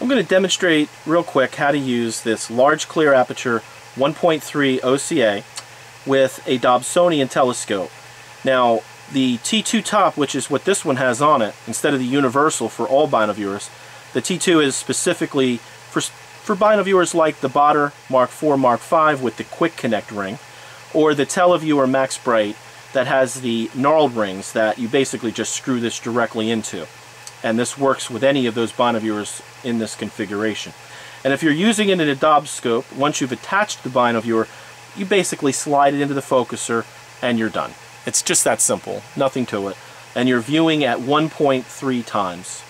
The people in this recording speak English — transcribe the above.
I'm going to demonstrate real quick how to use this large clear aperture 1.3 OCA with a Dobsonian telescope. Now the T2 top, which is what this one has on it, instead of the universal for all binoviewers, the T2 is specifically for, for binoviewers like the Baader Mark IV Mark V with the quick connect ring, or the Televiewer Max Bright that has the gnarled rings that you basically just screw this directly into. And this works with any of those binoviewers in this configuration. And if you're using it in a Dob scope, once you've attached the binoviewer, you basically slide it into the focuser and you're done. It's just that simple, nothing to it. And you're viewing at 1.3 times.